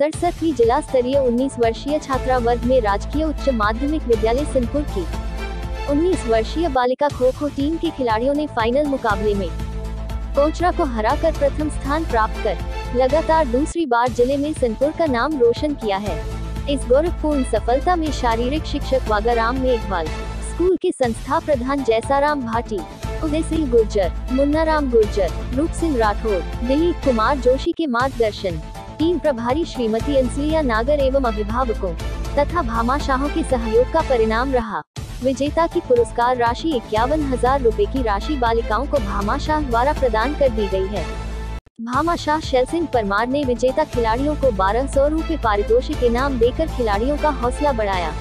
सड़सठवीं जिला स्तरीय 19 वर्षीय छात्रा वर्ग में राजकीय उच्च माध्यमिक विद्यालय सिंहपुर की 19 वर्षीय बालिका खो खो टीम के खिलाड़ियों ने फाइनल मुकाबले में कोचरा को हराकर प्रथम स्थान प्राप्त कर लगातार दूसरी बार ज़िले में सिंहपुर का नाम रोशन किया है। इस गौरवपूर्ण सफलता में शारीरिक शिक्षक वागाराम मेघवाल, स्कूल के संस्था प्रधान जैसाराम भाटी, उदय सिंह गुर्जर मुन्ना राम गुर्जर रूप सिंह राठौर, दिलीप कुमार जोशी के मार्गदर्शन टीम प्रभारी श्रीमती अंसलिया नागर एवं अभिभावकों तथा भामाशाहों के सहयोग का परिणाम रहा। विजेता की पुरस्कार राशि इक्यावन हज़ार रूपए की राशि बालिकाओं को भामाशाह द्वारा प्रदान कर दी गई है। भामाशाह शैल सिंह परमार ने विजेता खिलाड़ियों को बारह सौ रूपए पारितोषिक इनाम देकर खिलाड़ियों का हौसला बढ़ाया।